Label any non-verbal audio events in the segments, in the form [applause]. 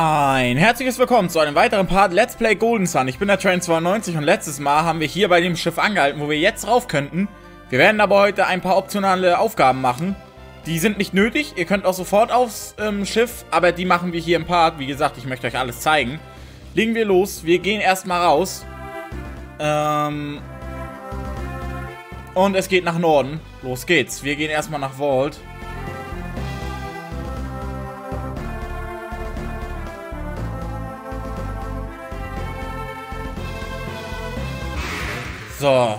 Ein herzliches Willkommen zu einem weiteren Part Let's Play Golden Sun. Ich bin der Train92 und letztes Mal haben wir hier bei dem Schiff angehalten, wo wir jetzt rauf könnten. Wir werden aber heute ein paar optionale Aufgaben machen. Die sind nicht nötig, ihr könnt auch sofort aufs ähm, Schiff, aber die machen wir hier im Part. Wie gesagt, ich möchte euch alles zeigen. Legen wir los, wir gehen erstmal raus. Ähm... Und es geht nach Norden. Los geht's. Wir gehen erstmal nach Vault. So.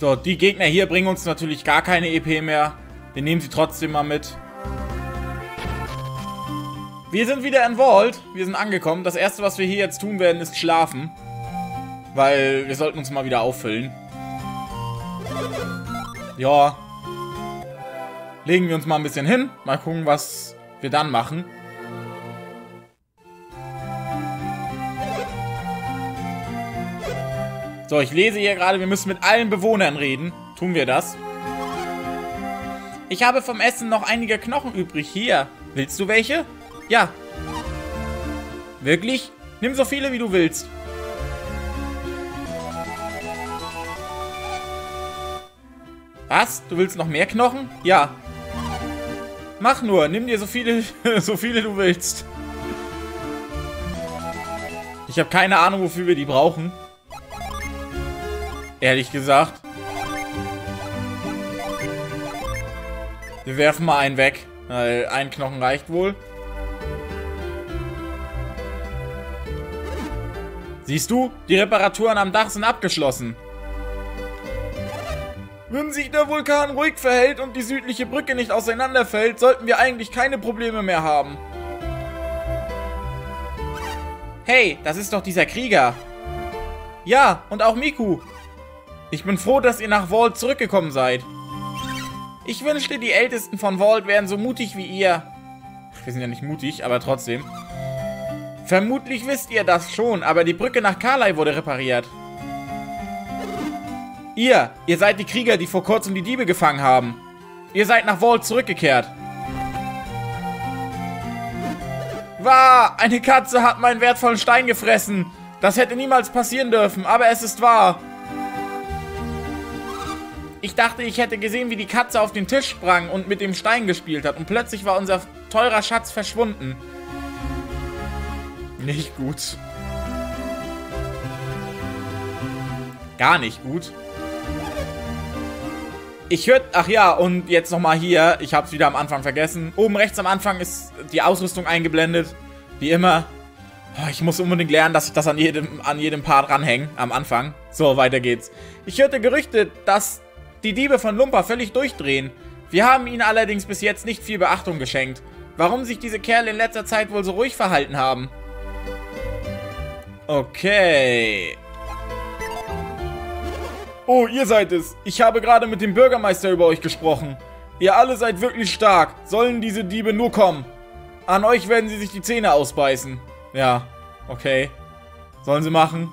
So, die Gegner hier bringen uns natürlich gar keine EP mehr. Wir nehmen sie trotzdem mal mit. Wir sind wieder in Vault. Wir sind angekommen. Das erste, was wir hier jetzt tun werden, ist schlafen. Weil wir sollten uns mal wieder auffüllen. Ja. Legen wir uns mal ein bisschen hin. Mal gucken, was wir dann machen. So, ich lese hier gerade, wir müssen mit allen Bewohnern reden. Tun wir das? Ich habe vom Essen noch einige Knochen übrig. Hier. Willst du welche? Ja. Wirklich? Nimm so viele, wie du willst. Was? Du willst noch mehr Knochen? Ja. Mach nur. Nimm dir so viele, [laughs] so viele du willst. Ich habe keine Ahnung, wofür wir die brauchen. Ehrlich gesagt. Wir werfen mal einen weg. Weil ein Knochen reicht wohl. Siehst du? Die Reparaturen am Dach sind abgeschlossen. Wenn sich der Vulkan ruhig verhält und die südliche Brücke nicht auseinanderfällt, sollten wir eigentlich keine Probleme mehr haben. Hey, das ist doch dieser Krieger. Ja, und auch Miku. Ich bin froh, dass ihr nach Vault zurückgekommen seid. Ich wünschte, die Ältesten von Vault wären so mutig wie ihr. Wir sind ja nicht mutig, aber trotzdem. Vermutlich wisst ihr das schon, aber die Brücke nach Karlai wurde repariert. Ihr, ihr seid die Krieger, die vor kurzem die Diebe gefangen haben. Ihr seid nach Vault zurückgekehrt. Wahr, eine Katze hat meinen wertvollen Stein gefressen. Das hätte niemals passieren dürfen, aber es ist wahr. Ich dachte, ich hätte gesehen, wie die Katze auf den Tisch sprang und mit dem Stein gespielt hat. Und plötzlich war unser teurer Schatz verschwunden. Nicht gut. Gar nicht gut. Ich hört, ach ja, und jetzt nochmal hier, ich hab's wieder am Anfang vergessen. Oben rechts am Anfang ist die Ausrüstung eingeblendet. Wie immer. Oh, ich muss unbedingt lernen, dass ich das an jedem, an jedem Part ranhänge, am Anfang. So, weiter geht's. Ich hörte Gerüchte, dass die Diebe von Lumpa völlig durchdrehen. Wir haben ihnen allerdings bis jetzt nicht viel Beachtung geschenkt. Warum sich diese Kerle in letzter Zeit wohl so ruhig verhalten haben? Okay. Oh, ihr seid es. Ich habe gerade mit dem Bürgermeister über euch gesprochen. Ihr alle seid wirklich stark. Sollen diese Diebe nur kommen. An euch werden sie sich die Zähne ausbeißen. Ja, okay. Sollen sie machen.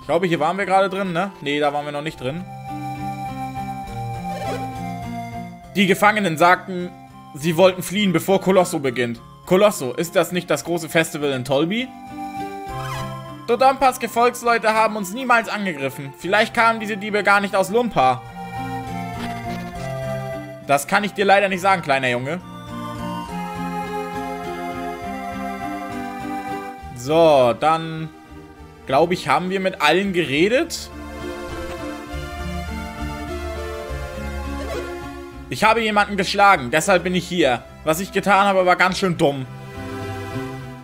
Ich glaube, hier waren wir gerade drin, ne? Ne, da waren wir noch nicht drin. Die Gefangenen sagten, sie wollten fliehen, bevor Colosso beginnt. Colosso, ist das nicht das große Festival in Tolby? Dodampas Gefolgsleute haben uns niemals angegriffen. Vielleicht kamen diese Diebe gar nicht aus Lumpa. Das kann ich dir leider nicht sagen, kleiner Junge. So, dann glaube ich, haben wir mit allen geredet. Ich habe jemanden geschlagen, deshalb bin ich hier. Was ich getan habe, war ganz schön dumm.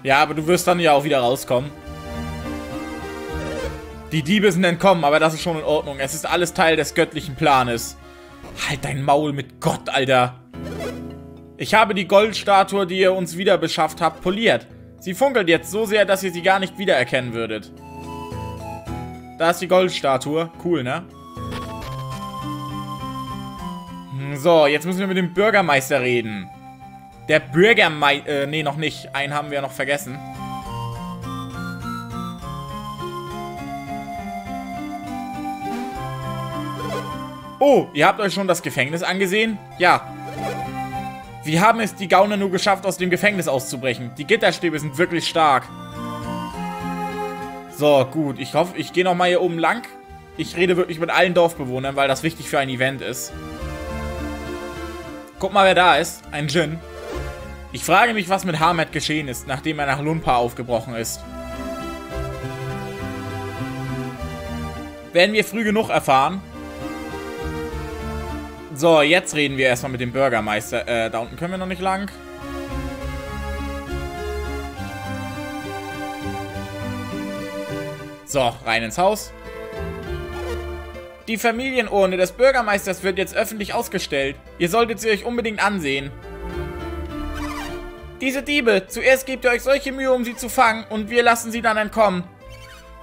Ja, aber du wirst dann ja auch wieder rauskommen. Die Diebe sind entkommen, aber das ist schon in Ordnung. Es ist alles Teil des göttlichen Planes. Halt dein Maul mit Gott, Alter. Ich habe die Goldstatue, die ihr uns wieder beschafft habt, poliert. Sie funkelt jetzt so sehr, dass ihr sie gar nicht wiedererkennen würdet. Da ist die Goldstatue. Cool, ne? So, jetzt müssen wir mit dem Bürgermeister reden. Der Bürgermeister... Äh, nee, noch nicht. Einen haben wir noch vergessen. Oh, ihr habt euch schon das Gefängnis angesehen? Ja. Wie haben es die Gauner nur geschafft, aus dem Gefängnis auszubrechen? Die Gitterstäbe sind wirklich stark. So, gut. Ich hoffe, ich gehe nochmal hier oben lang. Ich rede wirklich mit allen Dorfbewohnern, weil das wichtig für ein Event ist. Guck mal, wer da ist. Ein Djinn. Ich frage mich, was mit Hamed geschehen ist, nachdem er nach Lunpa aufgebrochen ist. Werden wir früh genug erfahren. So, jetzt reden wir erstmal mit dem Bürgermeister. Äh, da unten können wir noch nicht lang. So, rein ins Haus. Die Familienurne des Bürgermeisters wird jetzt öffentlich ausgestellt. Ihr solltet sie euch unbedingt ansehen. Diese Diebe, zuerst gebt ihr euch solche Mühe, um sie zu fangen, und wir lassen sie dann entkommen.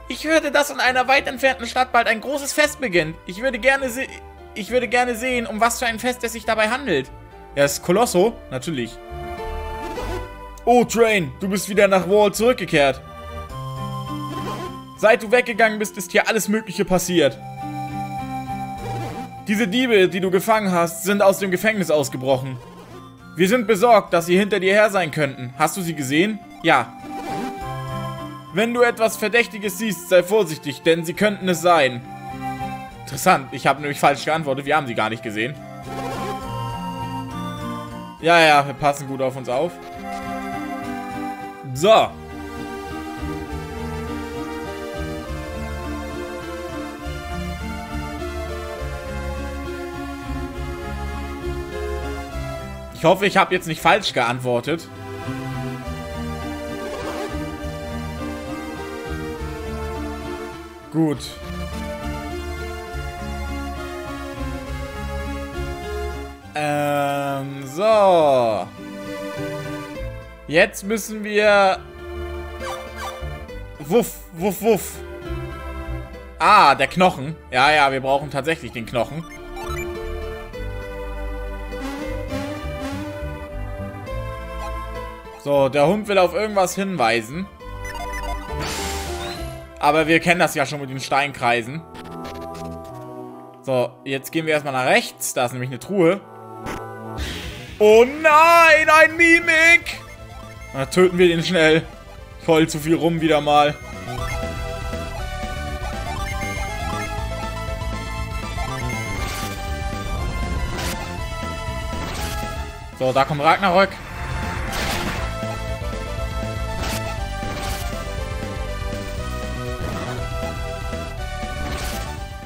Ich hörte, dass in einer weit entfernten Stadt bald ein großes Fest beginnt. Ich würde gerne, se ich würde gerne sehen, um was für ein Fest es sich dabei handelt. Ja, ist Colosso, natürlich. Oh, Train, du bist wieder nach Wall zurückgekehrt. Seit du weggegangen bist, ist hier alles Mögliche passiert. Diese Diebe, die du gefangen hast, sind aus dem Gefängnis ausgebrochen. Wir sind besorgt, dass sie hinter dir her sein könnten. Hast du sie gesehen? Ja. Wenn du etwas Verdächtiges siehst, sei vorsichtig, denn sie könnten es sein. Interessant, ich habe nämlich falsch geantwortet. Wir haben sie gar nicht gesehen. Ja, ja, wir passen gut auf uns auf. So. Ich hoffe, ich habe jetzt nicht falsch geantwortet. Gut. Ähm, so. Jetzt müssen wir... Wuff, wuff, wuff. Ah, der Knochen. Ja, ja, wir brauchen tatsächlich den Knochen. So, der Hund will auf irgendwas hinweisen. Aber wir kennen das ja schon mit den Steinkreisen. So, jetzt gehen wir erstmal nach rechts. Da ist nämlich eine Truhe. Oh nein, ein Mimik! Na, töten wir den schnell. Heul zu viel rum wieder mal. So, da kommt Ragnarök.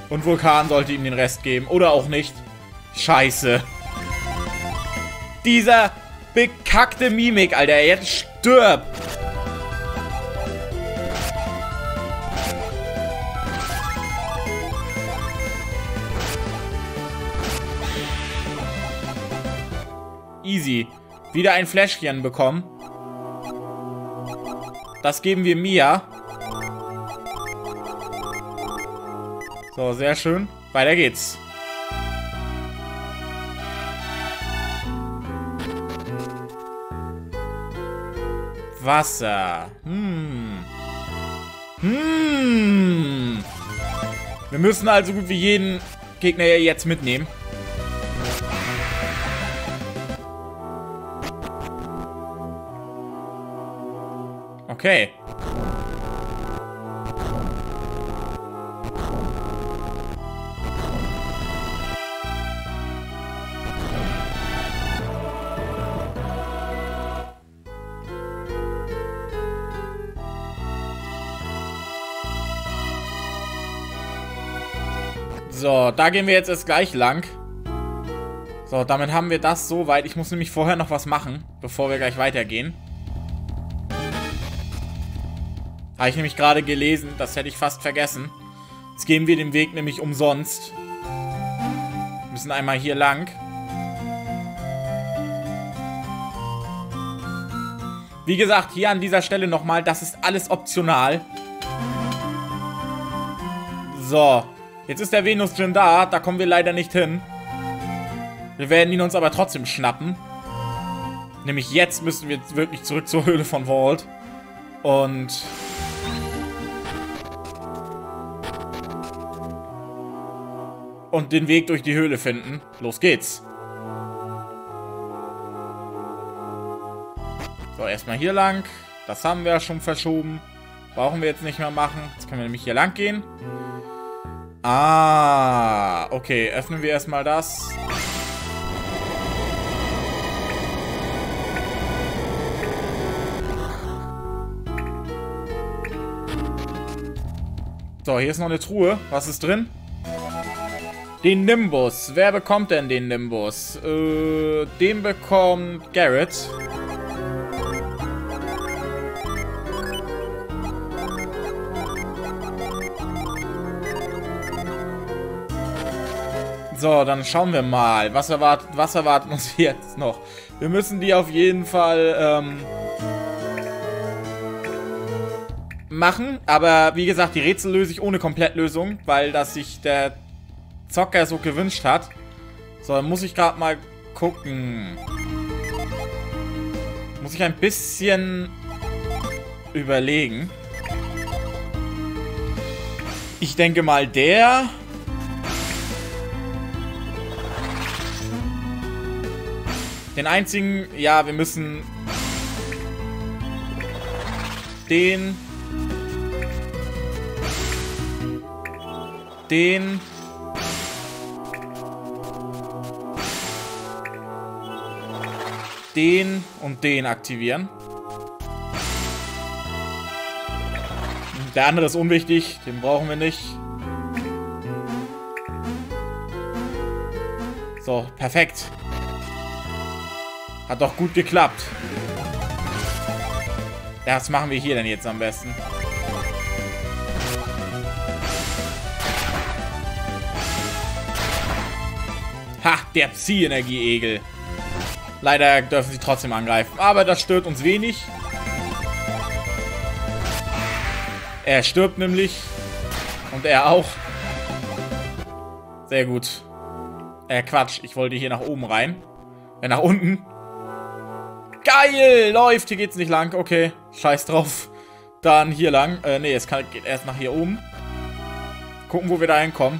Und Vulkan sollte ihm den Rest geben. Oder auch nicht. Scheiße. Dieser bekackte Mimik, Alter. Jetzt stirb. Easy. Wieder ein Fläschchen bekommen. Das geben wir Mia. So, sehr schön. Weiter geht's. Wasser. Hm. Hm. Wir müssen also gut wie jeden Gegner jetzt mitnehmen. Okay. So, da gehen wir jetzt erst gleich lang. So, damit haben wir das so weit. Ich muss nämlich vorher noch was machen, bevor wir gleich weitergehen. Habe ich nämlich gerade gelesen. Das hätte ich fast vergessen. Jetzt gehen wir den Weg nämlich umsonst. Wir müssen einmal hier lang. Wie gesagt, hier an dieser Stelle nochmal, das ist alles optional. So, Jetzt ist der Venus Gym da. Da kommen wir leider nicht hin. Wir werden ihn uns aber trotzdem schnappen. Nämlich jetzt müssen wir wirklich zurück zur Höhle von Vault. Und... und den Weg durch die Höhle finden. Los geht's. So, erstmal hier lang. Das haben wir ja schon verschoben. Brauchen wir jetzt nicht mehr machen. Jetzt können wir nämlich hier lang gehen. Ah, okay. Öffnen wir erstmal das. So, hier ist noch eine Truhe. Was ist drin? Den Nimbus. Wer bekommt denn den Nimbus? Äh, den bekommt Garrett. So, dann schauen wir mal. Was erwartet, was erwartet uns jetzt noch? Wir müssen die auf jeden Fall ähm, machen. Aber wie gesagt, die Rätsel löse ich ohne Komplettlösung, weil das sich der Zocker so gewünscht hat. So, dann muss ich gerade mal gucken. Muss ich ein bisschen überlegen. Ich denke mal, der Den einzigen, ja, wir müssen den, den, den und den aktivieren. Der andere ist unwichtig, den brauchen wir nicht. So, perfekt. Hat doch gut geklappt. Was machen wir hier denn jetzt am besten? Ha, der Psi-Energie-Egel. Leider dürfen sie trotzdem angreifen. Aber das stört uns wenig. Er stirbt nämlich. Und er auch. Sehr gut. Äh, Quatsch. Ich wollte hier nach oben rein. Äh, nach unten. Geil! Läuft. Hier geht's nicht lang. Okay. Scheiß drauf. Dann hier lang. Äh, nee, es kann, geht erst nach hier oben. Gucken, wo wir da hinkommen.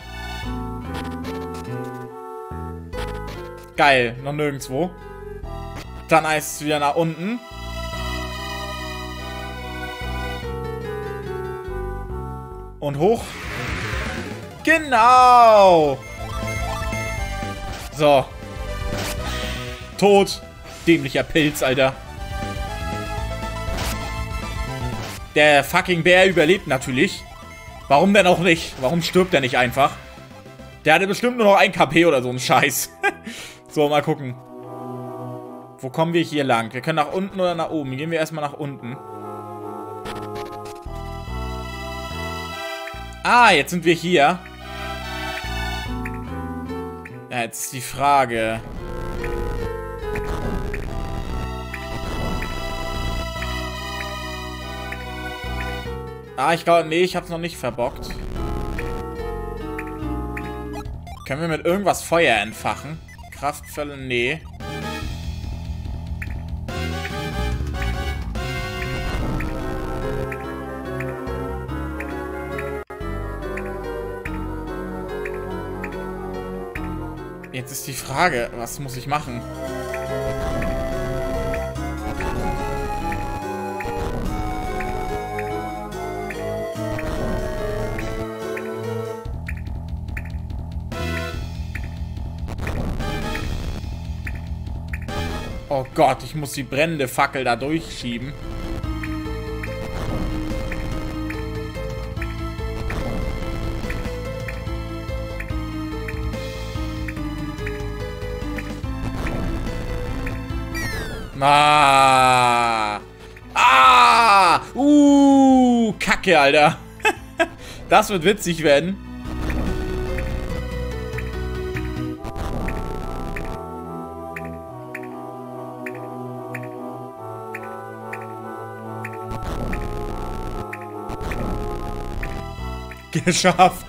Geil. Noch nirgendwo. Dann heißt es wieder nach unten. Und hoch. Genau! So. Tot. Dämlicher Pilz, Alter. Der fucking Bär überlebt natürlich. Warum denn auch nicht? Warum stirbt er nicht einfach? Der hatte bestimmt nur noch ein KP oder so ein Scheiß. [laughs] so, mal gucken. Wo kommen wir hier lang? Wir können nach unten oder nach oben. Gehen wir erstmal nach unten. Ah, jetzt sind wir hier. Ja, jetzt ist die Frage. Ah, ich glaube, nee, ich hab's noch nicht verbockt. Können wir mit irgendwas Feuer entfachen? Kraftfälle, nee. Jetzt ist die Frage, was muss ich machen? Oh Gott, ich muss die brennende Fackel da durchschieben. Ah! Ah! Uh! Kacke, Alter. [laughs] das wird witzig werden. [laughs] Geschafft.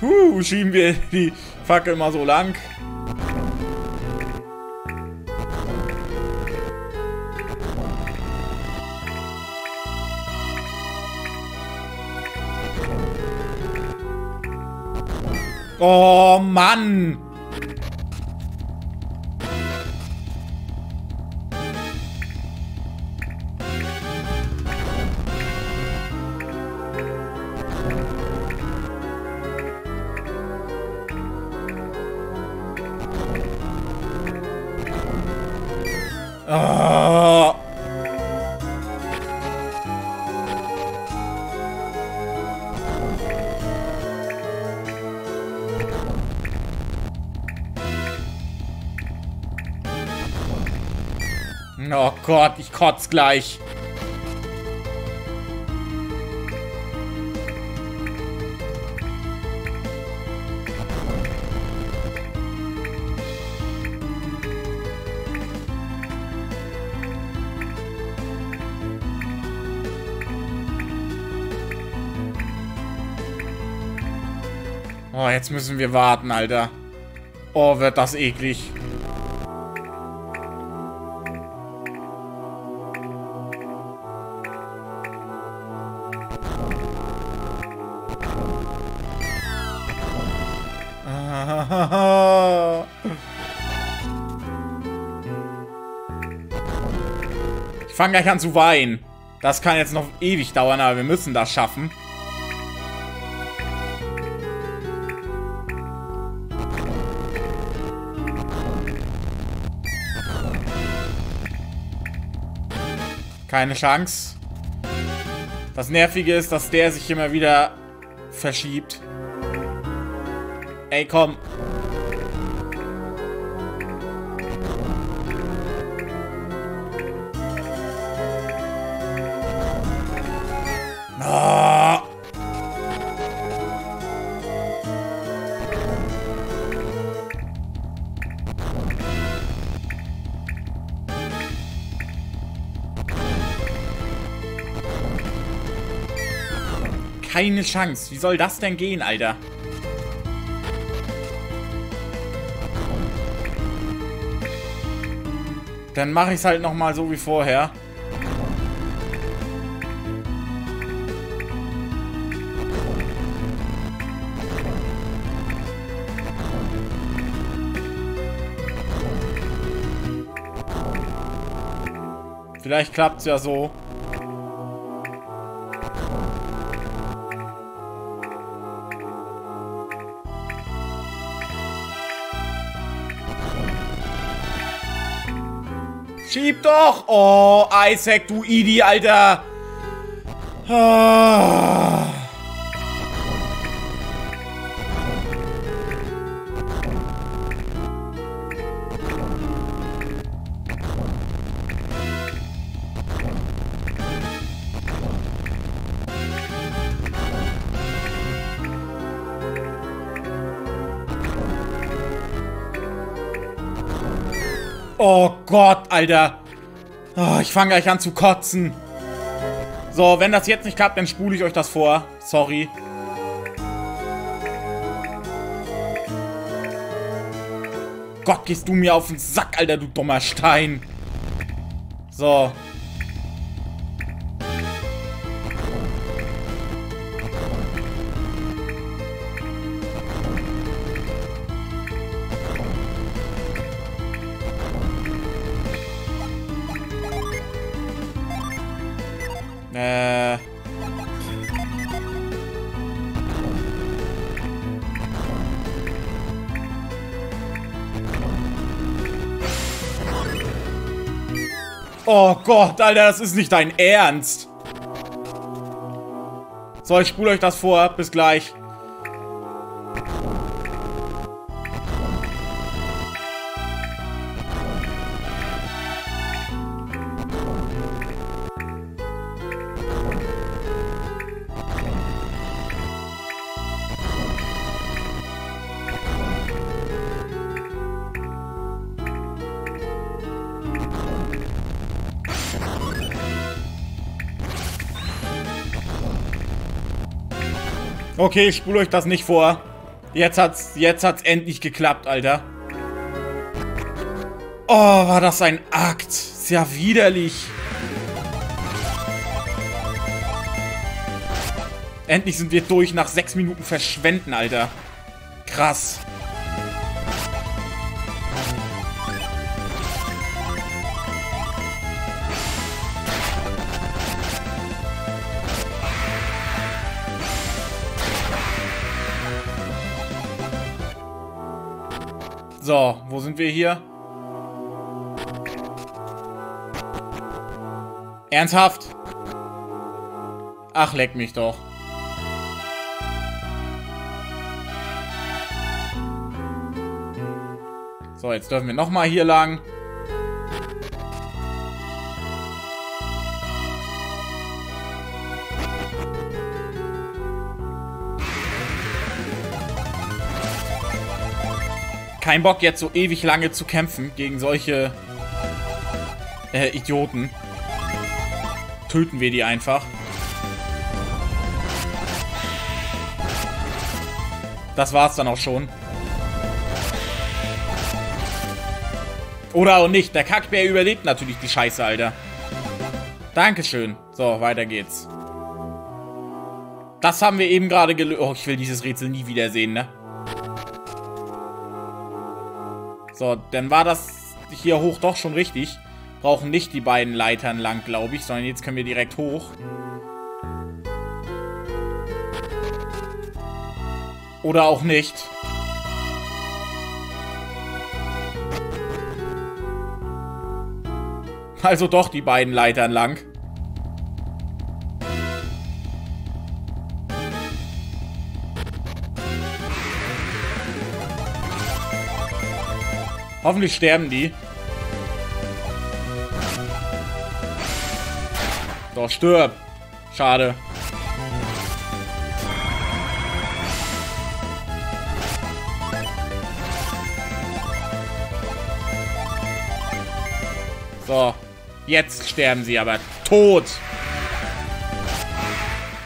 Huh, schieben wir die Fackel mal so lang. Oh, Mann. Gott, ich kotz gleich. Oh, jetzt müssen wir warten, Alter. Oh, wird das eklig. [laughs] Ich fange gleich an zu weinen. Das kann jetzt noch ewig dauern, aber wir müssen das schaffen. Keine Chance. Das Nervige ist, dass der sich immer wieder verschiebt. Ey, komm. Keine Chance. Wie soll das denn gehen, Alter? Dann mache ich es halt nochmal so wie vorher. Vielleicht klappt es ja so. Schieb doch! Oh, Isaac, du Idi, Alter! Ah. Gott, Alter. Oh, ich fange gleich an zu kotzen. So, wenn das jetzt nicht klappt, dann spule ich euch das vor. Sorry. Gott, gehst du mir auf den Sack, Alter, du dummer Stein. So. Gott, Alter, das ist nicht dein Ernst. So, ich spule euch das vor. Bis gleich. Okay, ich spule euch das nicht vor. Jetzt hat's, jetzt hat's endlich geklappt, Alter. Oh, war das ein Akt. Ist ja widerlich. Endlich sind wir durch nach sechs Minuten Verschwenden, Alter. Krass. So, wo sind wir hier? Ernsthaft? Ach, leck mich doch. So, jetzt dürfen wir nochmal hier lang. Kein Bock jetzt so ewig lange zu kämpfen gegen solche äh, Idioten. Töten wir die einfach. Das war's dann auch schon. Oder auch nicht. Der Kackbär überlebt natürlich die Scheiße, Alter. Dankeschön. So, weiter geht's. Das haben wir eben gerade gelöst. Oh, ich will dieses Rätsel nie wiedersehen, ne? So, dann war das hier hoch doch schon richtig. Brauchen nicht die beiden Leitern lang, glaube ich, sondern jetzt können wir direkt hoch. Oder auch nicht. Also doch die beiden Leitern lang. Hoffentlich sterben die. Doch, stirb. Schade. So. Jetzt sterben sie aber tot.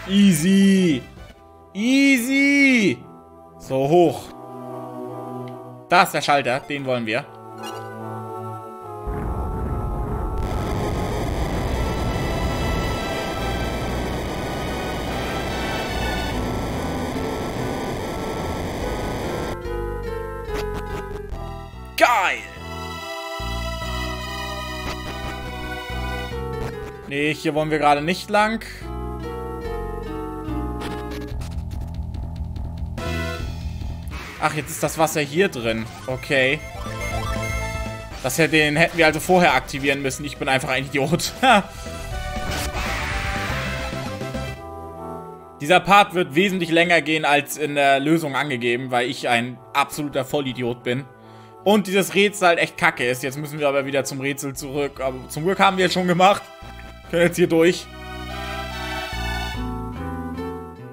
Easy. Easy. So hoch. Da ist der Schalter. Den wollen wir. Nee, hier wollen wir gerade nicht lang. Ach, jetzt ist das Wasser hier drin. Okay. Das hätte, den hätten wir also vorher aktivieren müssen. Ich bin einfach ein Idiot. [laughs] Dieser Part wird wesentlich länger gehen als in der Lösung angegeben, weil ich ein absoluter Vollidiot bin. Und dieses Rätsel halt echt kacke ist. Jetzt müssen wir aber wieder zum Rätsel zurück. Aber zum Glück haben wir es schon gemacht. Können jetzt hier durch.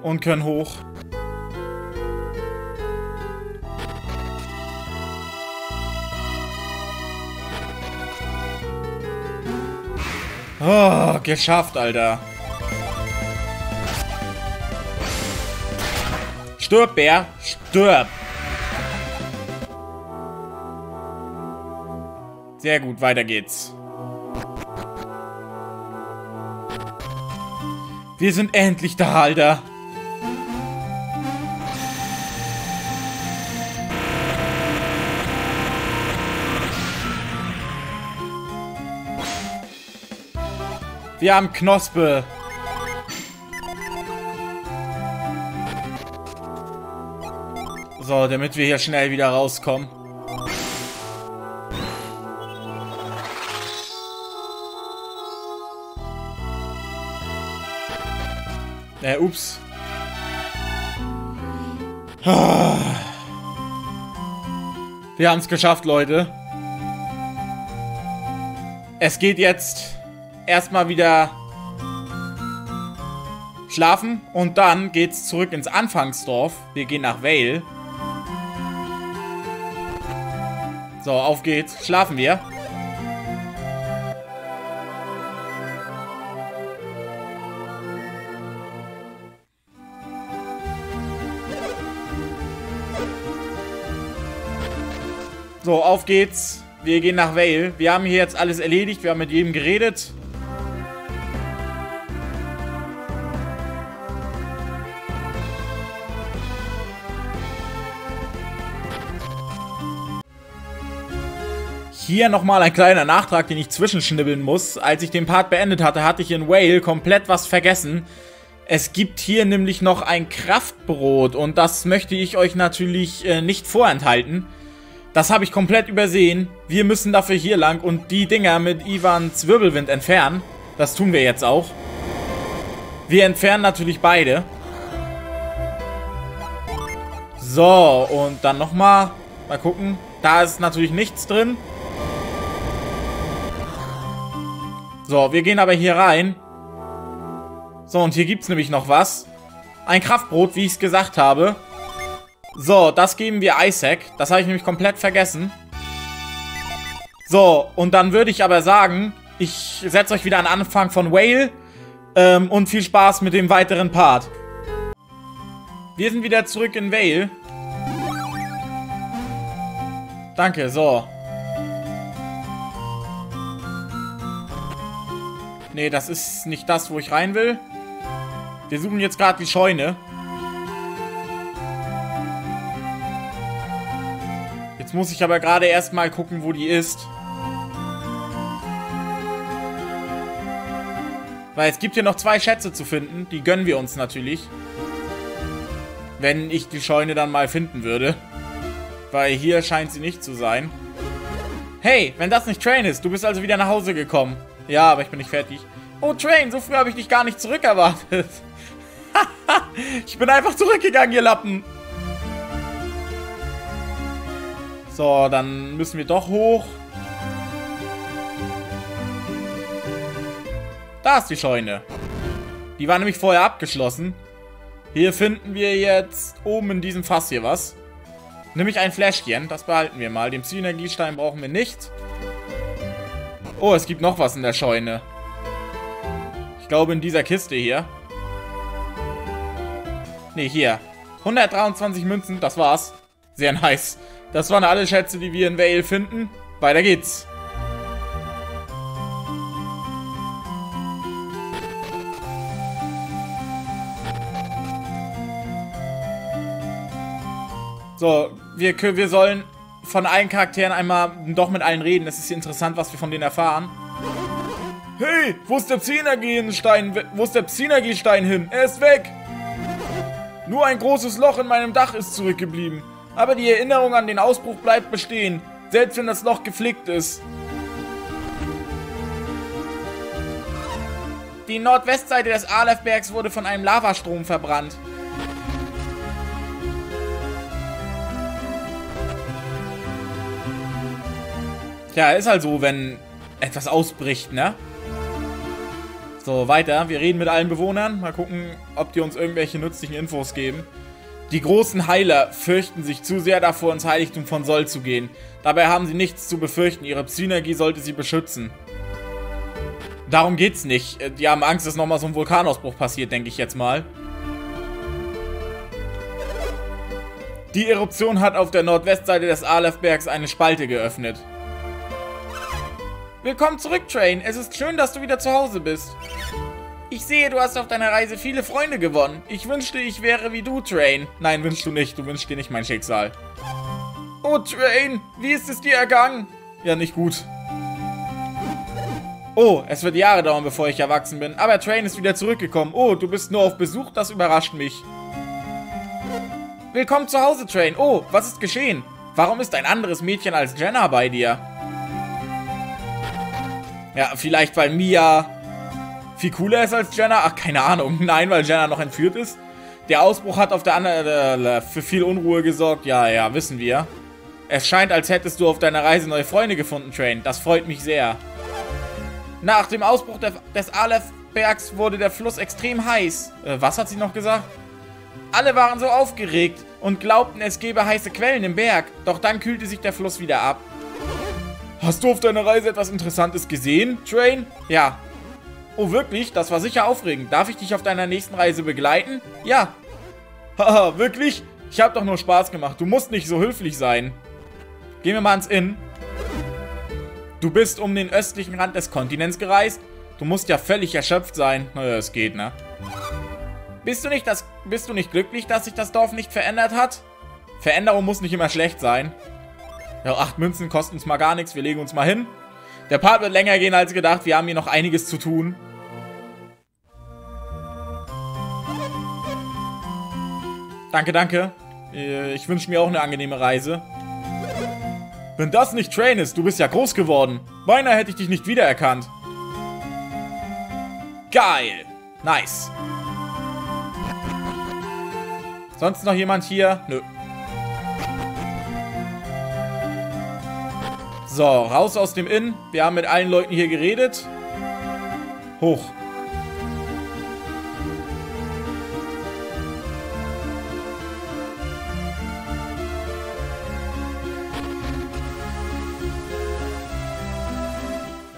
Und können hoch. Oh, geschafft, Alter. Stirb, Bär. Stirb. Sehr gut, weiter geht's. Wir sind endlich da, Alter. Wir haben Knospe. So, damit wir hier schnell wieder rauskommen. Äh, ups. Wir haben es geschafft, Leute. Es geht jetzt erstmal wieder schlafen und dann geht's zurück ins Anfangsdorf. Wir gehen nach Vale. So, auf geht's. Schlafen wir. So, auf geht's. Wir gehen nach Vale. Wir haben hier jetzt alles erledigt. Wir haben mit jedem geredet. Hier nochmal ein kleiner Nachtrag, den ich zwischenschnibbeln muss. Als ich den Part beendet hatte, hatte ich in Whale komplett was vergessen. Es gibt hier nämlich noch ein Kraftbrot und das möchte ich euch natürlich äh, nicht vorenthalten. Das habe ich komplett übersehen. Wir müssen dafür hier lang und die Dinger mit Ivans Wirbelwind entfernen. Das tun wir jetzt auch. Wir entfernen natürlich beide. So, und dann nochmal. Mal gucken. Da ist natürlich nichts drin. So, wir gehen aber hier rein. So, und hier gibt es nämlich noch was. Ein Kraftbrot, wie ich es gesagt habe. So, das geben wir Isaac. Das habe ich nämlich komplett vergessen. So, und dann würde ich aber sagen, ich setze euch wieder an Anfang von Whale. Ähm, und viel Spaß mit dem weiteren Part. Wir sind wieder zurück in Vale. Danke, so. Nee, das ist nicht das, wo ich rein will. Wir suchen jetzt gerade die Scheune. Jetzt muss ich aber gerade erstmal gucken, wo die ist. Weil es gibt hier noch zwei Schätze zu finden. Die gönnen wir uns natürlich. Wenn ich die Scheune dann mal finden würde. Weil hier scheint sie nicht zu sein. Hey, wenn das nicht Train ist, du bist also wieder nach Hause gekommen. Ja, aber ich bin nicht fertig. Oh, Train, so früh habe ich dich gar nicht zurückerwartet. [laughs] ich bin einfach zurückgegangen, ihr Lappen. So, dann müssen wir doch hoch. Da ist die Scheune. Die war nämlich vorher abgeschlossen. Hier finden wir jetzt oben in diesem Fass hier was. Nämlich ein Fläschchen. Das behalten wir mal. Den Psyenergiestein brauchen wir nicht. Oh, es gibt noch was in der Scheune. Ich glaube in dieser Kiste hier. Ne, hier. 123 Münzen, das war's. Sehr nice. Das waren alle Schätze, die wir in Vale finden. Weiter geht's. So, wir, wir sollen von allen Charakteren einmal doch mit allen reden. Das ist interessant, was wir von denen erfahren. Hey, wo ist der Psyenergiestein? Wo ist der Psyenergiestein hin? Er ist weg! Nur ein großes Loch in meinem Dach ist zurückgeblieben. Aber die Erinnerung an den Ausbruch bleibt bestehen, selbst wenn das Loch geflickt ist. Die Nordwestseite des Aleph-Bergs wurde von einem Lavastrom verbrannt. Tja, ist halt so, wenn etwas ausbricht, ne? So, weiter. Wir reden mit allen Bewohnern. Mal gucken, ob die uns irgendwelche nützlichen Infos geben. Die großen Heiler fürchten sich zu sehr davor, ins Heiligtum von Sol zu gehen. Dabei haben sie nichts zu befürchten. Ihre Psynergie sollte sie beschützen. Darum geht's nicht. Die haben Angst, dass nochmal so ein Vulkanausbruch passiert, denke ich jetzt mal. Die Eruption hat auf der Nordwestseite des Aleph-Bergs eine Spalte geöffnet. Willkommen zurück, Train. Es ist schön, dass du wieder zu Hause bist. Ich sehe, du hast auf deiner Reise viele Freunde gewonnen. Ich wünschte, ich wäre wie du, Train. Nein, wünschst du nicht. Du wünschst dir nicht mein Schicksal. Oh, Train, wie ist es dir ergangen? Ja, nicht gut. Oh, es wird Jahre dauern, bevor ich erwachsen bin. Aber Train ist wieder zurückgekommen. Oh, du bist nur auf Besuch? Das überrascht mich. Willkommen zu Hause, Train. Oh, was ist geschehen? Warum ist ein anderes Mädchen als Jenna bei dir? Ja, vielleicht weil Mia viel cooler ist als Jenna. Ach, keine Ahnung. [laughs] Nein, weil Jenna noch entführt ist. Der Ausbruch hat auf der anderen äh, für viel Unruhe gesorgt. Ja, ja, wissen wir. Es scheint, als hättest du auf deiner Reise neue Freunde gefunden, Train. Das freut mich sehr. Nach dem Ausbruch der, des Aleph-Bergs wurde der Fluss extrem heiß. Äh, was hat sie noch gesagt? Alle waren so aufgeregt und glaubten, es gäbe heiße Quellen im Berg. Doch dann kühlte sich der Fluss wieder ab. Hast du auf deiner Reise etwas Interessantes gesehen, Train? Ja. Oh, wirklich? Das war sicher aufregend. Darf ich dich auf deiner nächsten Reise begleiten? Ja. [laughs] Haha, wirklich? Ich hab doch nur Spaß gemacht. Du musst nicht so höflich sein. Gehen wir mal ins Inn. Du bist um den östlichen Rand des Kontinents gereist? Du musst ja völlig erschöpft sein. Naja, es geht, ne? Bist du, nicht das, bist du nicht glücklich, dass sich das Dorf nicht verändert hat? Veränderung muss nicht immer schlecht sein. Ja, acht Münzen kosten uns mal gar nichts. Wir legen uns mal hin. Der Part wird länger gehen als gedacht. Wir haben hier noch einiges zu tun. Danke, danke. Äh, ich wünsche mir auch eine angenehme Reise. Wenn das nicht Train ist, du bist ja groß geworden. Beinahe hätte ich dich nicht wiedererkannt. Geil. Nice. Sonst noch jemand hier? Nö. So, raus aus dem Inn. Wir haben mit allen Leuten hier geredet. Hoch.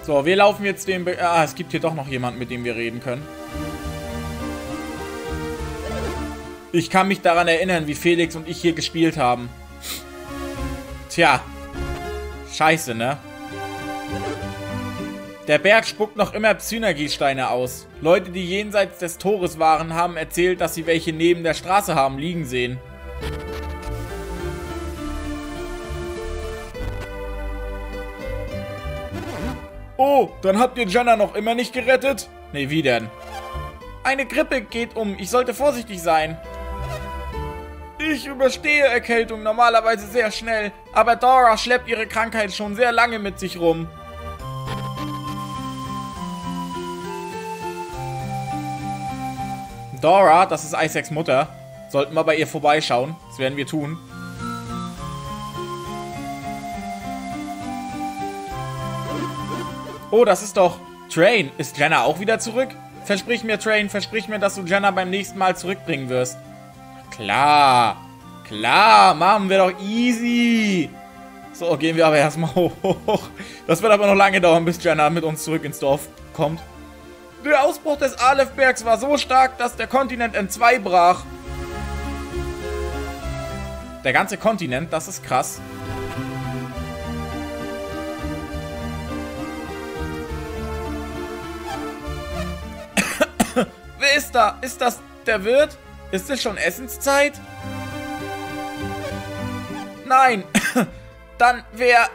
So, wir laufen jetzt den... Be ah, es gibt hier doch noch jemanden, mit dem wir reden können. Ich kann mich daran erinnern, wie Felix und ich hier gespielt haben. Tja. Scheiße, ne? Der Berg spuckt noch immer Psynergiesteine aus. Leute, die jenseits des Tores waren, haben erzählt, dass sie welche neben der Straße haben liegen sehen. Oh, dann habt ihr Jenna noch immer nicht gerettet? Nee, wie denn? Eine Grippe geht um. Ich sollte vorsichtig sein. Ich überstehe Erkältung normalerweise sehr schnell, aber Dora schleppt ihre Krankheit schon sehr lange mit sich rum. Dora, das ist Isaacs Mutter. Sollten wir bei ihr vorbeischauen. Das werden wir tun. Oh, das ist doch... Train, ist Jenna auch wieder zurück? Versprich mir, Train, versprich mir, dass du Jenna beim nächsten Mal zurückbringen wirst. Klar. Klar, machen wir doch easy. So, gehen wir aber erstmal [laughs] hoch. Das wird aber noch lange dauern, bis Jenna mit uns zurück ins Dorf kommt. Der Ausbruch des Aleph-Bergs war so stark, dass der Kontinent in zwei brach. Der ganze Kontinent, das ist krass. [coughs] Wer ist da? Ist das der Wirt? Ist es schon Essenszeit? Nein. [laughs] Dann wer...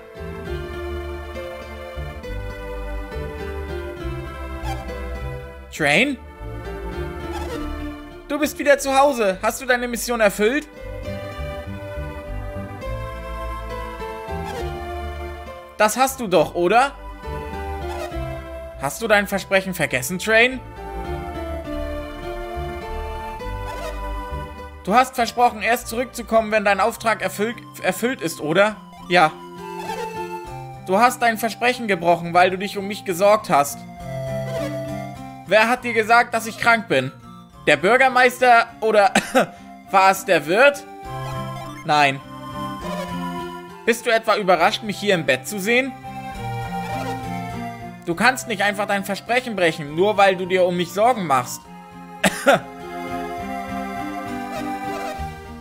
Train? Du bist wieder zu Hause. Hast du deine Mission erfüllt? Das hast du doch, oder? Hast du dein Versprechen vergessen, Train? Du hast versprochen, erst zurückzukommen, wenn dein Auftrag erfüllt, erfüllt ist, oder? Ja. Du hast dein Versprechen gebrochen, weil du dich um mich gesorgt hast. Wer hat dir gesagt, dass ich krank bin? Der Bürgermeister oder [coughs] war es der Wirt? Nein. Bist du etwa überrascht, mich hier im Bett zu sehen? Du kannst nicht einfach dein Versprechen brechen, nur weil du dir um mich Sorgen machst. [coughs]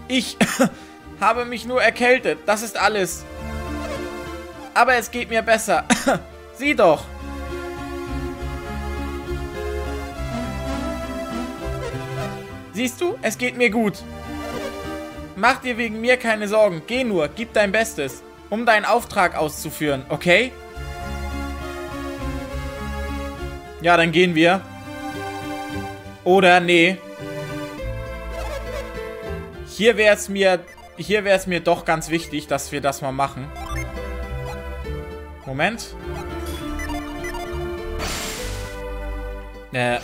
Ich [coughs] habe mich nur erkältet. Das ist alles. Aber es geht mir besser. [coughs] Sieh doch. Siehst du, es geht mir gut. Mach dir wegen mir keine Sorgen. Geh nur, gib dein Bestes, um deinen Auftrag auszuführen, okay? Ja, dann gehen wir. Oder nee. Hier wäre es mir... Hier wäre es mir doch ganz wichtig, dass wir das mal machen. Moment. Äh.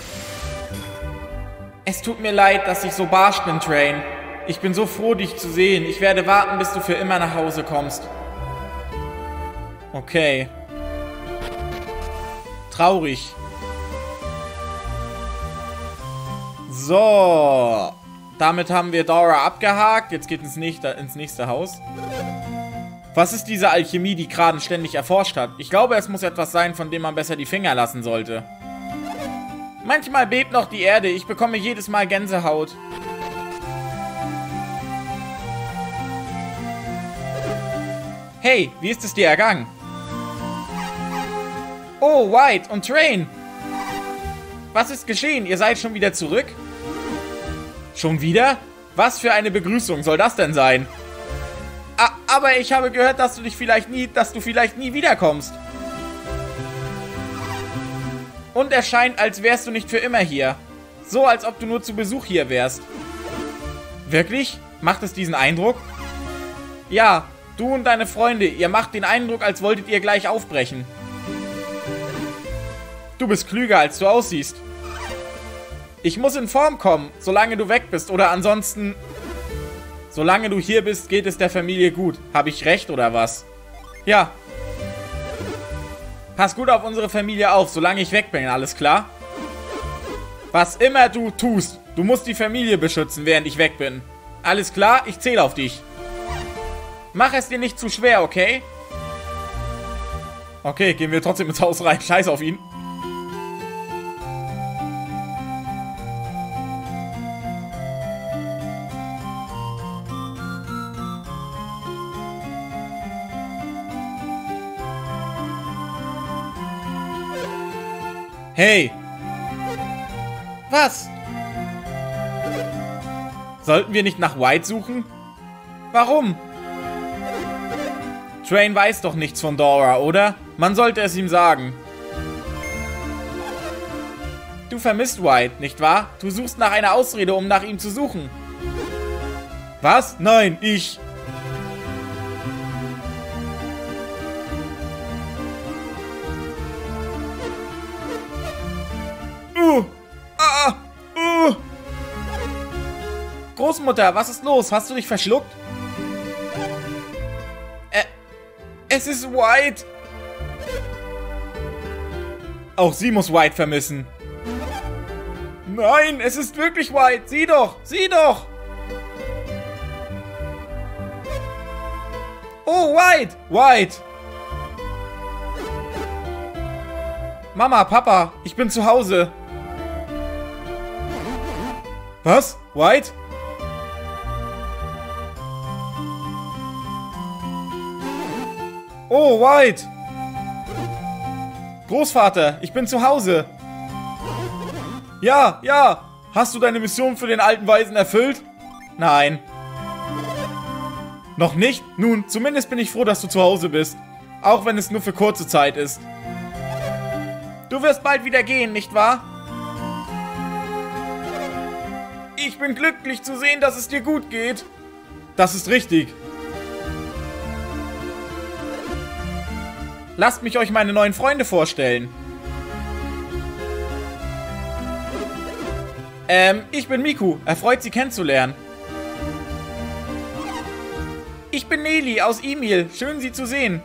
Es tut mir leid, dass ich so barsch bin, Train. Ich bin so froh, dich zu sehen. Ich werde warten, bis du für immer nach Hause kommst. Okay. Traurig. So. Damit haben wir Dora abgehakt. Jetzt geht es nicht ins nächste Haus. Was ist diese Alchemie, die Kraden ständig erforscht hat? Ich glaube, es muss etwas sein, von dem man besser die Finger lassen sollte. Manchmal bebt noch die Erde. Ich bekomme jedes Mal Gänsehaut. Hey, wie ist es dir ergangen? Oh, White und Train. Was ist geschehen? Ihr seid schon wieder zurück? Schon wieder? Was für eine Begrüßung soll das denn sein? Ah, Aber ich habe gehört, dass du dich vielleicht nie, dass du vielleicht nie wiederkommst. Und es scheint, als wärst du nicht für immer hier. So, als ob du nur zu Besuch hier wärst. Wirklich? Macht es diesen Eindruck? Ja, du und deine Freunde, ihr macht den Eindruck, als wolltet ihr gleich aufbrechen. Du bist klüger, als du aussiehst. Ich muss in Form kommen, solange du weg bist, oder ansonsten... Solange du hier bist, geht es der Familie gut. Habe ich recht, oder was? Ja. Pass gut auf unsere Familie auf, solange ich weg bin, alles klar? Was immer du tust, du musst die Familie beschützen, während ich weg bin. Alles klar? Ich zähle auf dich. Mach es dir nicht zu schwer, okay? Okay, gehen wir trotzdem ins Haus rein. Scheiß auf ihn. Hey! Was? Sollten wir nicht nach White suchen? Warum? Train weiß doch nichts von Dora, oder? Man sollte es ihm sagen. Du vermisst White, nicht wahr? Du suchst nach einer Ausrede, um nach ihm zu suchen. Was? Nein, ich. Großmutter, was ist los? Hast du dich verschluckt? Äh, es ist White. Auch sie muss White vermissen. Nein, es ist wirklich White. Sieh doch, sieh doch. Oh, White, White. Mama, Papa, ich bin zu Hause. Was? White? Oh, White! Großvater, ich bin zu Hause. Ja, ja. Hast du deine Mission für den alten Weisen erfüllt? Nein. Noch nicht? Nun, zumindest bin ich froh, dass du zu Hause bist. Auch wenn es nur für kurze Zeit ist. Du wirst bald wieder gehen, nicht wahr? Ich bin glücklich zu sehen, dass es dir gut geht. Das ist richtig. Lasst mich euch meine neuen Freunde vorstellen. Ähm, ich bin Miku. Erfreut, Sie kennenzulernen. Ich bin Nelly aus Emil. Schön, Sie zu sehen.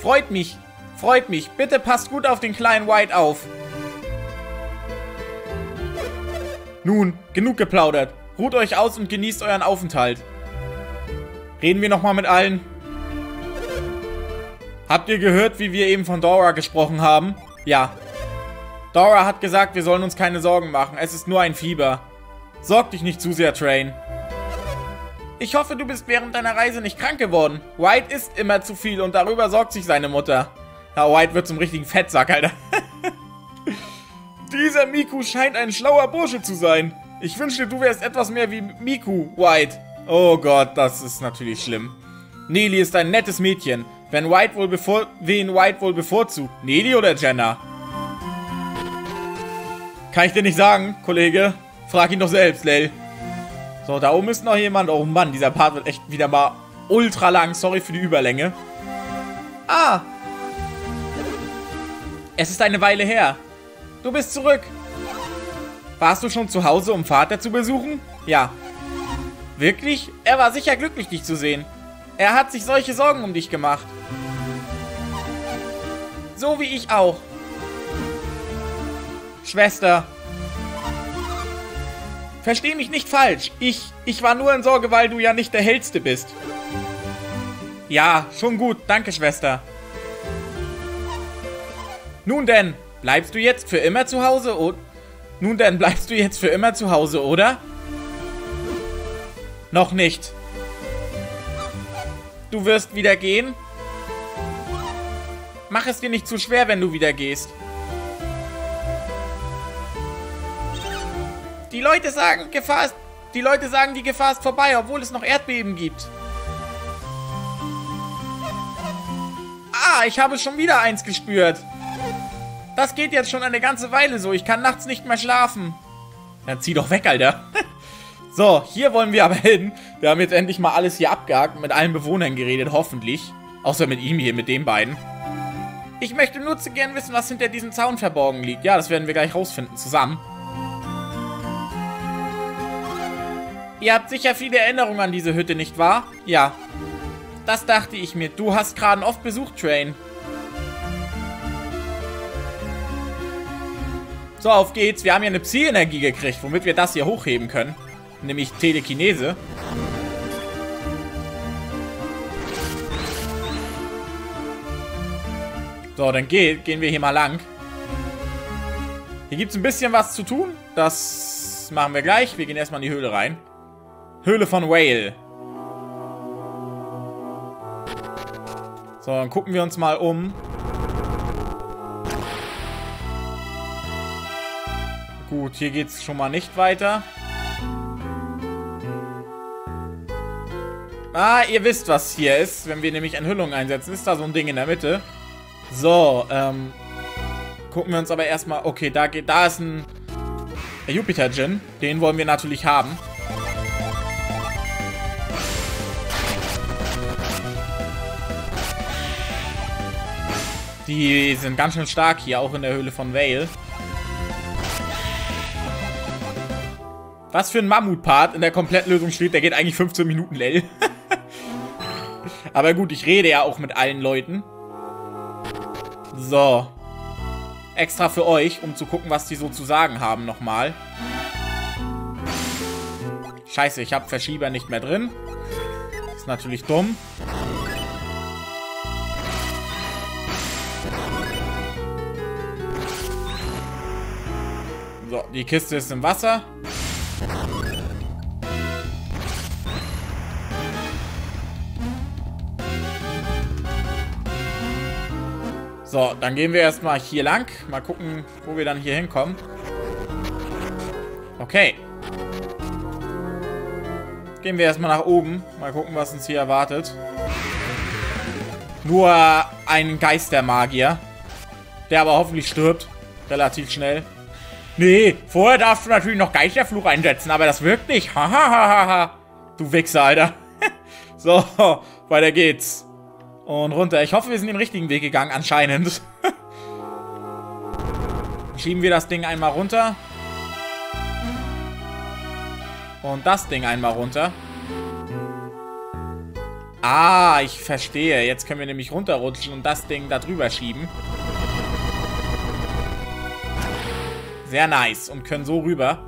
Freut mich. Freut mich. Bitte passt gut auf den kleinen White auf. Nun, genug geplaudert. Ruht euch aus und genießt euren Aufenthalt. Reden wir nochmal mit allen. Habt ihr gehört, wie wir eben von Dora gesprochen haben? Ja. Dora hat gesagt, wir sollen uns keine Sorgen machen. Es ist nur ein Fieber. Sorg dich nicht zu sehr, Train. Ich hoffe, du bist während deiner Reise nicht krank geworden. White isst immer zu viel und darüber sorgt sich seine Mutter. Ja, White wird zum richtigen Fettsack, Alter. [laughs] Dieser Miku scheint ein schlauer Bursche zu sein. Ich wünschte, du wärst etwas mehr wie Miku, White. Oh Gott, das ist natürlich schlimm. Nelly ist ein nettes Mädchen. Wenn White wohl bevor wen White wohl bevorzugt? Nelly oder Jenna? Kann ich dir nicht sagen, Kollege. Frag ihn doch selbst, Lel. So, da oben ist noch jemand. Oh Mann, dieser Part wird echt wieder mal ultra lang. Sorry für die Überlänge. Ah. Es ist eine Weile her. Du bist zurück. Warst du schon zu Hause, um Vater zu besuchen? Ja. Wirklich? Er war sicher glücklich, dich zu sehen. Er hat sich solche Sorgen um dich gemacht. So wie ich auch. Schwester. Versteh mich nicht falsch. Ich, ich war nur in Sorge, weil du ja nicht der Hellste bist. Ja, schon gut. Danke, Schwester. Nun denn, bleibst du jetzt für immer zu Hause? Und Nun denn, bleibst du jetzt für immer zu Hause, oder? Noch nicht. Du wirst wieder gehen? Mach es dir nicht zu schwer, wenn du wieder gehst. Die Leute sagen, Gefahr ist Die Leute sagen, die Gefahr ist vorbei, obwohl es noch Erdbeben gibt. Ah, ich habe schon wieder eins gespürt. Das geht jetzt schon eine ganze Weile so. Ich kann nachts nicht mehr schlafen. Dann zieh doch weg, Alter. [laughs] so, hier wollen wir aber hin. Wir haben jetzt endlich mal alles hier abgehakt, mit allen Bewohnern geredet, hoffentlich. Außer mit ihm hier, mit den beiden. Ich möchte nur zu gern wissen, was hinter diesem Zaun verborgen liegt. Ja, das werden wir gleich rausfinden, zusammen. Ihr habt sicher viele Erinnerungen an diese Hütte, nicht wahr? Ja. Das dachte ich mir. Du hast gerade oft besucht, Train. So, auf geht's. Wir haben ja eine Psi-Energie gekriegt, womit wir das hier hochheben können. Nämlich Telekinese. So, dann geht, gehen wir hier mal lang. Hier gibt es ein bisschen was zu tun. Das machen wir gleich. Wir gehen erstmal in die Höhle rein. Höhle von Whale. So, dann gucken wir uns mal um. Gut, hier geht es schon mal nicht weiter. Ah, ihr wisst, was hier ist, wenn wir nämlich Enthüllung einsetzen. Ist da so ein Ding in der Mitte. So, ähm... Gucken wir uns aber erstmal... Okay, da geht, da ist ein Jupiter-Gin. Den wollen wir natürlich haben. Die sind ganz schön stark hier, auch in der Höhle von Vale. Was für ein Mammutpart in der Komplettlösung steht, der geht eigentlich 15 Minuten, lell. [laughs] Aber gut, ich rede ja auch mit allen Leuten. So. Extra für euch, um zu gucken, was die so zu sagen haben nochmal. Scheiße, ich habe Verschieber nicht mehr drin. Ist natürlich dumm. So, die Kiste ist im Wasser. So, dann gehen wir erstmal hier lang. Mal gucken, wo wir dann hier hinkommen. Okay. Gehen wir erstmal nach oben. Mal gucken, was uns hier erwartet. Nur ein Geistermagier. Der aber hoffentlich stirbt. Relativ schnell. Nee, vorher darfst du natürlich noch Geisterfluch einsetzen, aber das wirkt nicht. Hahaha. du Wichser, Alter. [laughs] so, weiter geht's. Und runter. Ich hoffe, wir sind den richtigen Weg gegangen, anscheinend. [laughs] Schieben wir das Ding einmal runter. Und das Ding einmal runter. Ah, ich verstehe. Jetzt können wir nämlich runterrutschen und das Ding da drüber schieben. Sehr nice. Und können so rüber.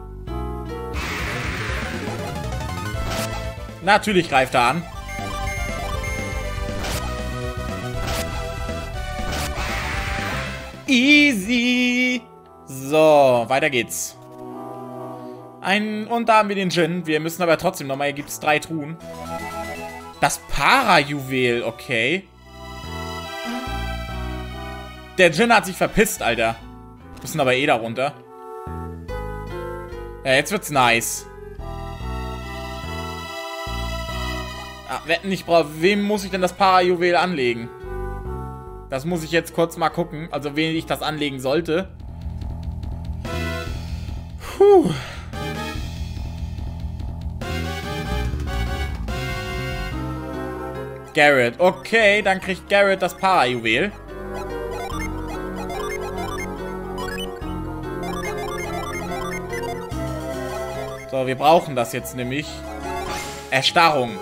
Natürlich greift er an. Easy. So, weiter geht's. Ein, und da haben wir den Gin. Wir müssen aber trotzdem nochmal, hier gibt es drei Truhen. Das Para-Juwel, okay. Der Gin hat sich verpisst, Alter. Müssen aber eh da runter. Ja, jetzt wird's nice. Ah, wetten, ich brauche... Wem muss ich denn das Para-Juwel anlegen? Das muss ich jetzt kurz mal gucken. Also, wen ich das anlegen sollte. Puh. Garrett. Okay, dann kriegt Garrett das Para-Juwel. So, wir brauchen das jetzt nämlich. Erstarrung.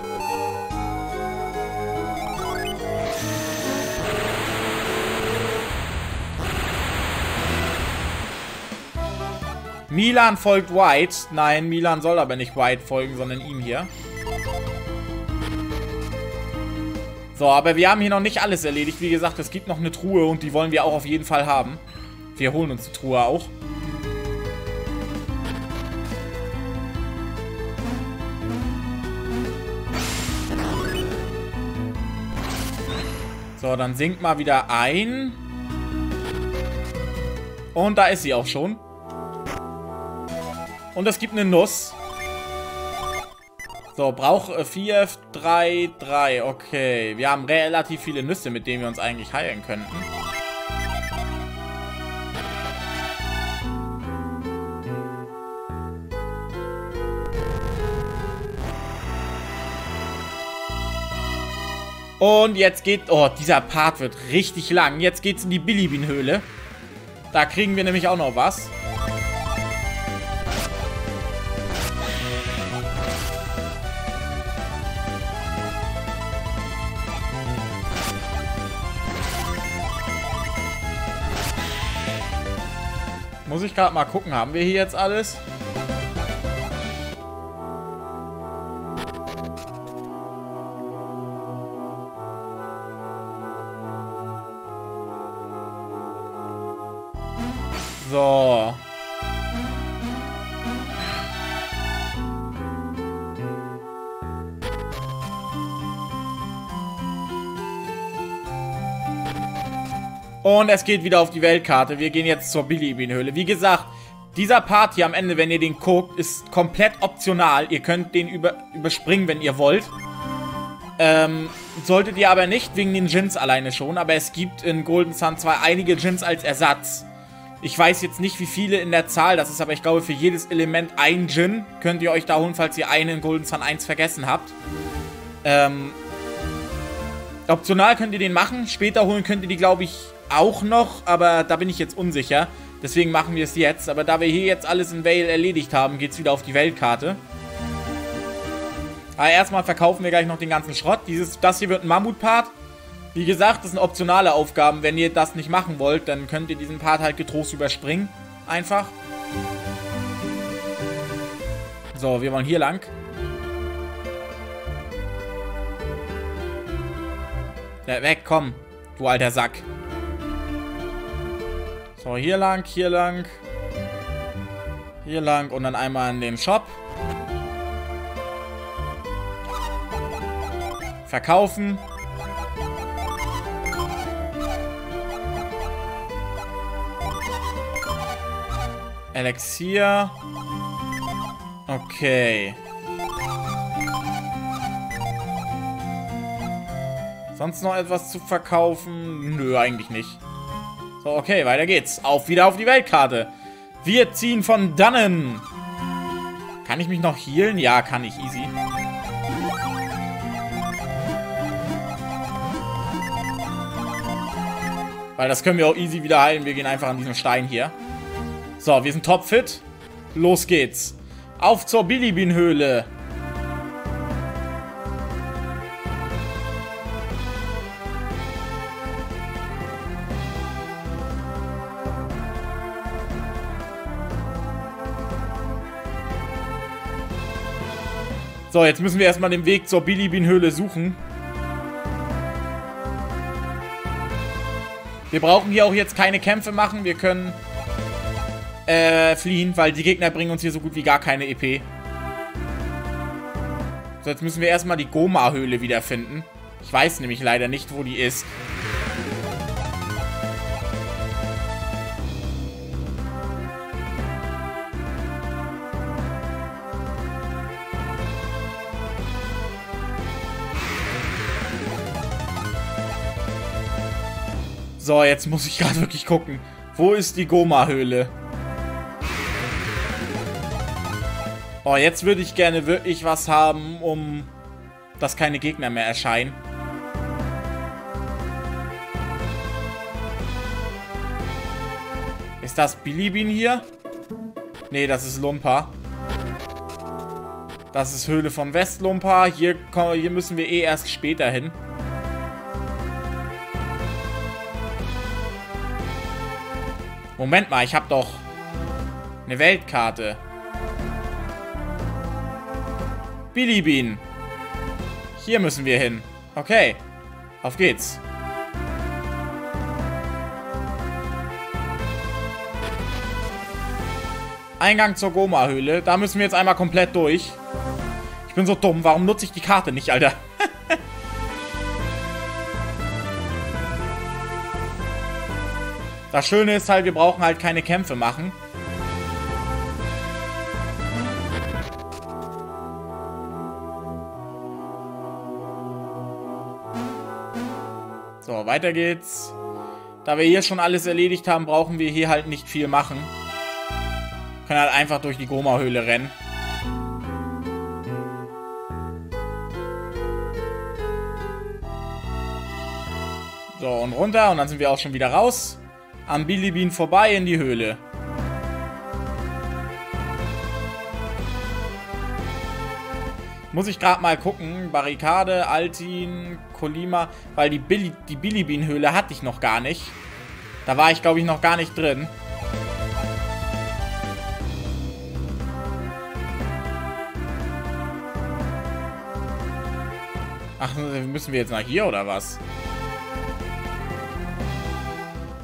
Milan folgt White. Nein, Milan soll aber nicht White folgen, sondern ihm hier. So, aber wir haben hier noch nicht alles erledigt. Wie gesagt, es gibt noch eine Truhe und die wollen wir auch auf jeden Fall haben. Wir holen uns die Truhe auch. So, dann sinkt mal wieder ein. Und da ist sie auch schon. Und es gibt eine Nuss. So, brauch 4, 3, 3. Okay. Wir haben relativ viele Nüsse, mit denen wir uns eigentlich heilen könnten. Und jetzt geht... Oh, dieser Part wird richtig lang. Jetzt geht's in die Bilibin-Höhle. Da kriegen wir nämlich auch noch was. Ich gerade mal gucken, haben wir hier jetzt alles? So. Und es geht wieder auf die Weltkarte. Wir gehen jetzt zur Bilibin-Höhle. Wie gesagt, dieser Part hier am Ende, wenn ihr den guckt, ist komplett optional. Ihr könnt den über überspringen, wenn ihr wollt. Ähm, solltet ihr aber nicht, wegen den Jins alleine schon. Aber es gibt in Golden Sun 2 einige Jins als Ersatz. Ich weiß jetzt nicht, wie viele in der Zahl das ist, aber ich glaube, für jedes Element ein Djinn könnt ihr euch da holen, falls ihr einen in Golden Sun 1 vergessen habt. Ähm, optional könnt ihr den machen. Später holen könnt ihr die, glaube ich, auch noch, aber da bin ich jetzt unsicher. Deswegen machen wir es jetzt. Aber da wir hier jetzt alles in Vale erledigt haben, geht es wieder auf die Weltkarte. Aber erstmal verkaufen wir gleich noch den ganzen Schrott. Dieses, das hier wird ein Mammut-Part. Wie gesagt, das sind optionale Aufgaben. Wenn ihr das nicht machen wollt, dann könnt ihr diesen Part halt getrost überspringen. Einfach. So, wir wollen hier lang. Ja, weg, komm. Du alter Sack. So, hier lang, hier lang. Hier lang und dann einmal in den Shop. Verkaufen. Elixier. Okay. Sonst noch etwas zu verkaufen? Nö, eigentlich nicht. Okay, weiter geht's. Auf wieder auf die Weltkarte. Wir ziehen von dannen. Kann ich mich noch healen? Ja, kann ich. Easy. Weil das können wir auch easy wieder heilen. Wir gehen einfach an diesen Stein hier. So, wir sind topfit. Los geht's. Auf zur Bilibin-Höhle. So, jetzt müssen wir erstmal den Weg zur Bilibin-Höhle suchen. Wir brauchen hier auch jetzt keine Kämpfe machen. Wir können äh, fliehen, weil die Gegner bringen uns hier so gut wie gar keine EP. So, jetzt müssen wir erstmal die Goma-Höhle wiederfinden. Ich weiß nämlich leider nicht, wo die ist. So, jetzt muss ich gerade wirklich gucken. Wo ist die Goma-Höhle? Oh, jetzt würde ich gerne wirklich was haben, um dass keine Gegner mehr erscheinen. Ist das Bilibin hier? Nee, das ist Lumpa. Das ist Höhle vom Westlumpa. Hier, hier müssen wir eh erst später hin. Moment mal, ich habe doch eine Weltkarte. Bilibin. Hier müssen wir hin. Okay. Auf geht's. Eingang zur Goma-Höhle. Da müssen wir jetzt einmal komplett durch. Ich bin so dumm. Warum nutze ich die Karte nicht, Alter? Das Schöne ist halt, wir brauchen halt keine Kämpfe machen. So, weiter geht's. Da wir hier schon alles erledigt haben, brauchen wir hier halt nicht viel machen. Wir können halt einfach durch die Goma-Höhle rennen. So, und runter. Und dann sind wir auch schon wieder raus. Am Bilibin vorbei in die Höhle. Muss ich gerade mal gucken. Barrikade, Altin, Kolima. Weil die, Billy, die Bilibin-Höhle hatte ich noch gar nicht. Da war ich, glaube ich, noch gar nicht drin. Ach, müssen wir jetzt nach hier oder was?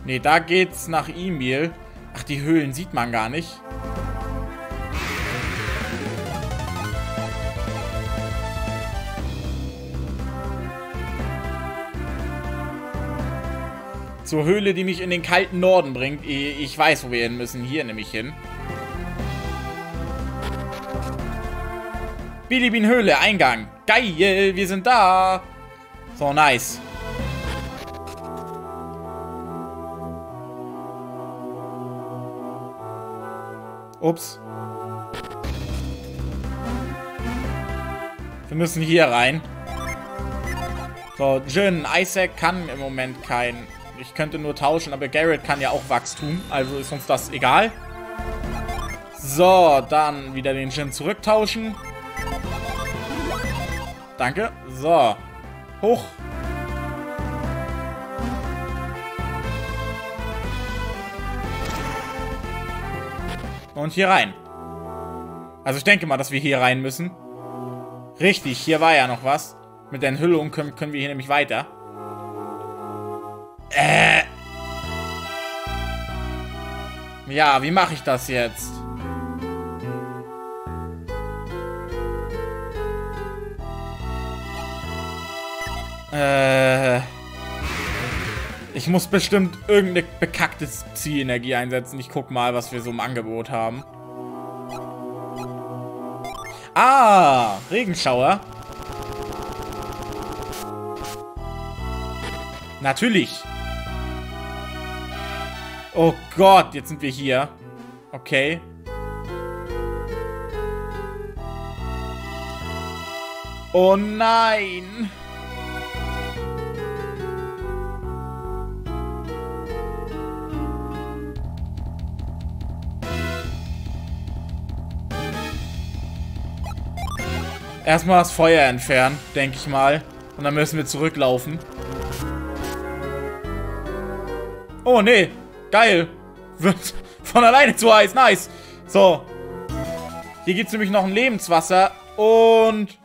Nee, da geht's nach Emil. Ach, die Höhlen sieht man gar nicht. Zur Höhle, die mich in den kalten Norden bringt. Ich weiß, wo wir hin müssen. Hier nämlich hin. Bilibin Höhle, Eingang. Geil, wir sind da. So, nice. Ups. Wir müssen hier rein. So, Jin, Isaac kann im Moment kein ich könnte nur tauschen, aber Garrett kann ja auch Wachstum. Also ist uns das egal. So, dann wieder den Jin zurücktauschen. Danke. So. Hoch. Und hier rein. Also ich denke mal, dass wir hier rein müssen. Richtig, hier war ja noch was. Mit der Enthüllung können, können wir hier nämlich weiter. Äh. Ja, wie mache ich das jetzt? Muss bestimmt irgendeine bekackte Psi-Energie einsetzen. Ich guck mal, was wir so im Angebot haben. Ah, Regenschauer. Natürlich. Oh Gott, jetzt sind wir hier. Okay. Oh nein. Erstmal das Feuer entfernen, denke ich mal. Und dann müssen wir zurücklaufen. Oh, nee. Geil. Wird [laughs] von alleine zu heiß. Nice. So. Hier gibt es nämlich noch ein Lebenswasser. Und...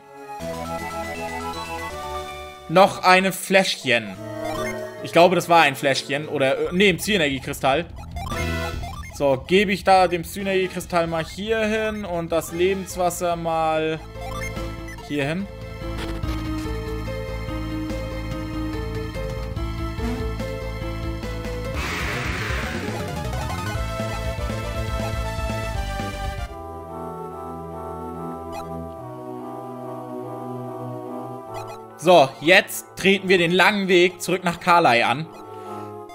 Noch eine Fläschchen. Ich glaube, das war ein Fläschchen. Oder, äh, nee, ein Psyenergiekristall. So, gebe ich da dem Psyenergiekristall mal hier hin und das Lebenswasser mal hier. So, jetzt treten wir den langen Weg zurück nach Karlai an.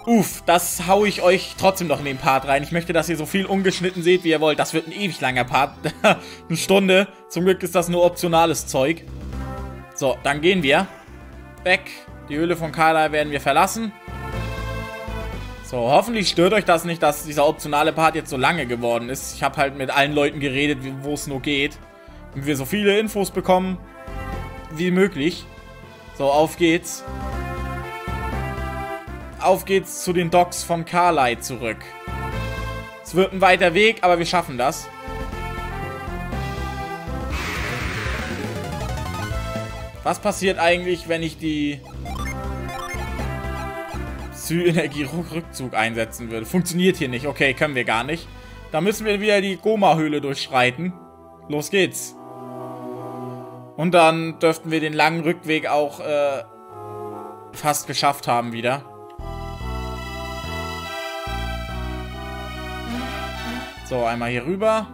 Uff, das hau ich euch trotzdem noch in den Part rein. Ich möchte, dass ihr so viel ungeschnitten seht, wie ihr wollt. Das wird ein ewig langer Part. [laughs] Eine Stunde. Zum Glück ist das nur optionales Zeug. So, dann gehen wir. Weg. Die Höhle von Karlai werden wir verlassen. So, hoffentlich stört euch das nicht, dass dieser optionale Part jetzt so lange geworden ist. Ich habe halt mit allen Leuten geredet, wo es nur geht. Damit wir so viele Infos bekommen wie möglich. So, auf geht's. Auf geht's zu den Docks von Carly zurück. Es wird ein weiter Weg, aber wir schaffen das. Was passiert eigentlich, wenn ich die Psy-Energie-Rückzug einsetzen würde? Funktioniert hier nicht. Okay, können wir gar nicht. Da müssen wir wieder die Goma-Höhle durchschreiten. Los geht's. Und dann dürften wir den langen Rückweg auch äh, fast geschafft haben wieder. So, einmal hier rüber.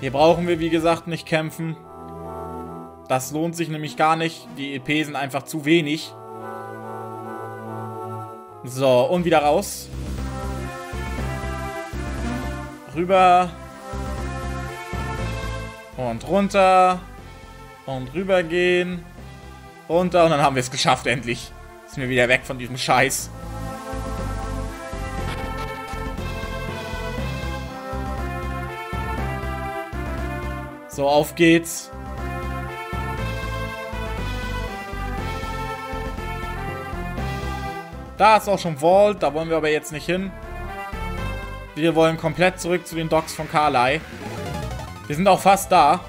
Hier brauchen wir, wie gesagt, nicht kämpfen. Das lohnt sich nämlich gar nicht. Die EP sind einfach zu wenig. So, und wieder raus. Rüber. Und runter. Und rüber gehen. Runter. Und dann haben wir es geschafft, endlich. Sind wir wieder weg von diesem Scheiß. So, auf geht's. Da ist auch schon Vault, da wollen wir aber jetzt nicht hin. Wir wollen komplett zurück zu den Docks von Carly. Wir sind auch fast da.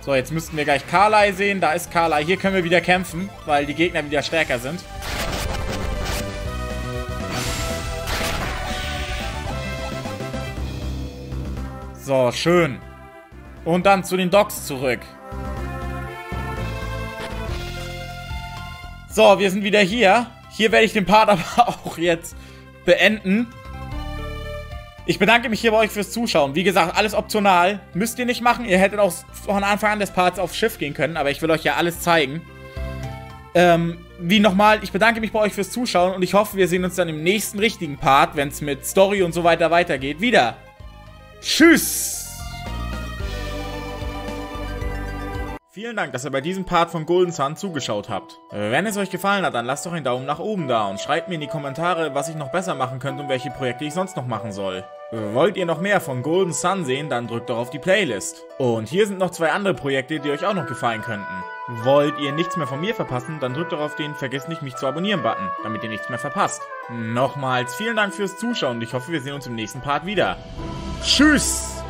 So, jetzt müssten wir gleich Carly sehen. Da ist Carly. Hier können wir wieder kämpfen, weil die Gegner wieder stärker sind. So, schön. Und dann zu den Docks zurück. So, wir sind wieder hier. Hier werde ich den Part [laughs] aber auch jetzt beenden. Ich bedanke mich hier bei euch fürs Zuschauen. Wie gesagt, alles optional. Müsst ihr nicht machen. Ihr hättet auch von Anfang an des Parts aufs Schiff gehen können. Aber ich will euch ja alles zeigen. Ähm, wie nochmal, ich bedanke mich bei euch fürs Zuschauen. Und ich hoffe, wir sehen uns dann im nächsten richtigen Part, wenn es mit Story und so weiter weitergeht, wieder. Tschüss! Vielen Dank, dass ihr bei diesem Part von Golden Sun zugeschaut habt. Wenn es euch gefallen hat, dann lasst doch einen Daumen nach oben da und schreibt mir in die Kommentare, was ich noch besser machen könnte und welche Projekte ich sonst noch machen soll. Wollt ihr noch mehr von Golden Sun sehen, dann drückt doch auf die Playlist. Und hier sind noch zwei andere Projekte, die euch auch noch gefallen könnten. Wollt ihr nichts mehr von mir verpassen, dann drückt doch auf den Vergiss nicht mich zu abonnieren Button, damit ihr nichts mehr verpasst. Nochmals vielen Dank fürs Zuschauen und ich hoffe wir sehen uns im nächsten Part wieder. Tschüss!